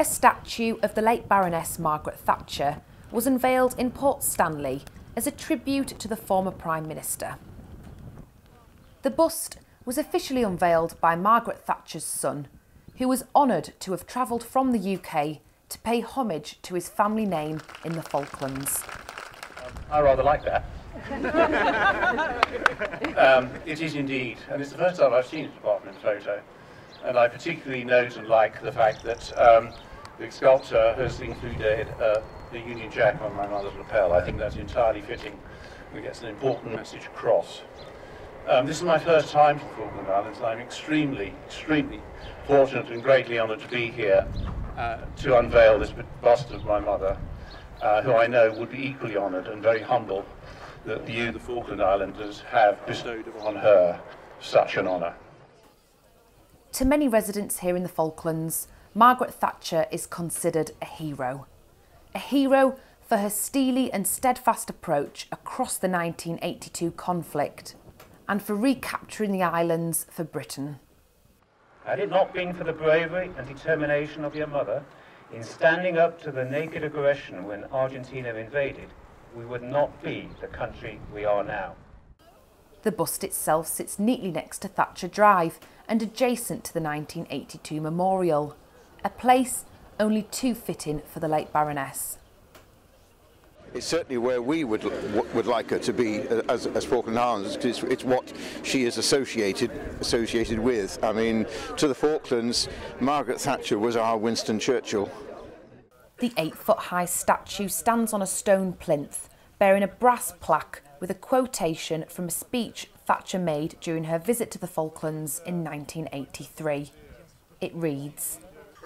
A statue of the late Baroness Margaret Thatcher was unveiled in Port Stanley as a tribute to the former Prime Minister. The bust was officially unveiled by Margaret Thatcher's son, who was honoured to have travelled from the UK to pay homage to his family name in the Falklands. Um, I rather like that. um, it is indeed, and it's the first time I've seen a department photo. And I particularly note and like the fact that um, the sculptor has included uh, the Union Jack on my mother's lapel. I think that's entirely fitting. It gets an important message across. Um, this is my first time to Falkland Islands, and I'm extremely, extremely fortunate and greatly honoured to be here uh, to unveil this bust of my mother, uh, who I know would be equally honoured and very humble that you, the Falkland Islanders, have bestowed upon her such an honour. To many residents here in the Falklands, Margaret Thatcher is considered a hero. A hero for her steely and steadfast approach across the 1982 conflict and for recapturing the islands for Britain. Had it not been for the bravery and determination of your mother in standing up to the naked aggression when Argentina invaded, we would not be the country we are now. The bust itself sits neatly next to Thatcher Drive and adjacent to the 1982 memorial, a place only too fitting for the late Baroness. It's certainly where we would would like her to be uh, as, as Falkland Islands because it's, it's, what she is associated associated with. I mean, to the Falklands, Margaret Thatcher was our Winston Churchill. The eight foot high statue stands on a stone plinth, bearing a brass plaque with a quotation from a speech Thatcher made during her visit to the Falklands in 1983. It reads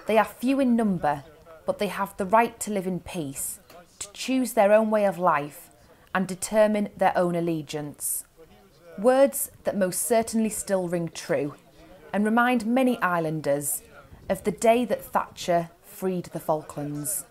They are few in number, but they have the right to live in peace, to choose their own way of life, and determine their own allegiance. Words that most certainly still ring true and remind many islanders of the day that Thatcher freed the Falklands.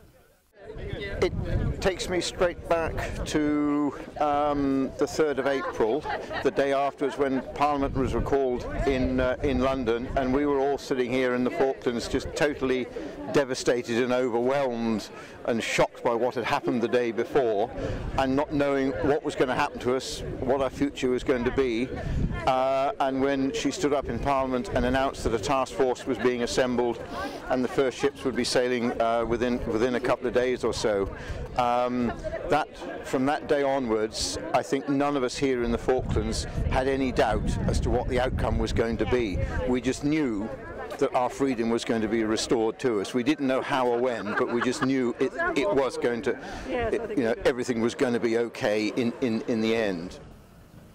It takes me straight back to um, the 3rd of April, the day afterwards when Parliament was recalled in, uh, in London and we were all sitting here in the Falklands just totally devastated and overwhelmed and shocked by what had happened the day before and not knowing what was going to happen to us, what our future was going to be. Uh, and when she stood up in Parliament and announced that a task force was being assembled and the first ships would be sailing uh, within, within a couple of days or so, um, that, from that day onwards, I think none of us here in the Falklands had any doubt as to what the outcome was going to be. We just knew that our freedom was going to be restored to us. We didn't know how or when, but we just knew it, it was going to, it, you know, everything was going to be okay in, in, in the end.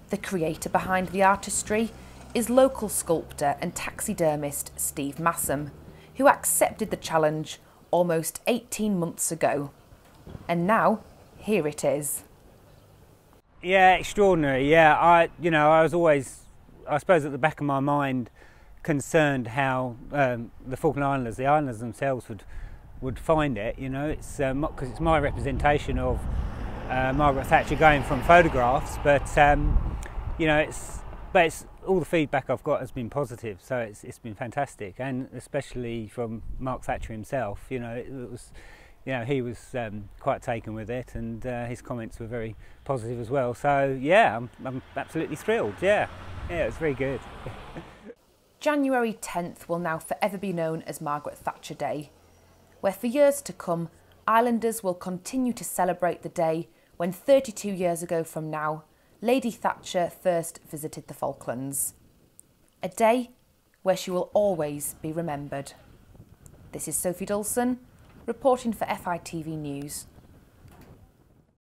The creator behind the artistry is local sculptor and taxidermist Steve Massam, who accepted the challenge almost 18 months ago. And now, here it is. Yeah, extraordinary. Yeah, I, you know, I was always, I suppose, at the back of my mind, concerned how um, the Falkland Islanders, the islanders themselves, would would find it. You know, it's because um, it's my representation of uh, Margaret Thatcher going from photographs, but um, you know, it's but it's all the feedback I've got has been positive, so it's it's been fantastic, and especially from Mark Thatcher himself. You know, it, it was. You know, he was um, quite taken with it, and uh, his comments were very positive as well. So, yeah, I'm, I'm absolutely thrilled. Yeah, yeah, it's very good. January 10th will now forever be known as Margaret Thatcher Day, where for years to come, Islanders will continue to celebrate the day when 32 years ago from now, Lady Thatcher first visited the Falklands. A day where she will always be remembered. This is Sophie Dulson, reporting for FITV News.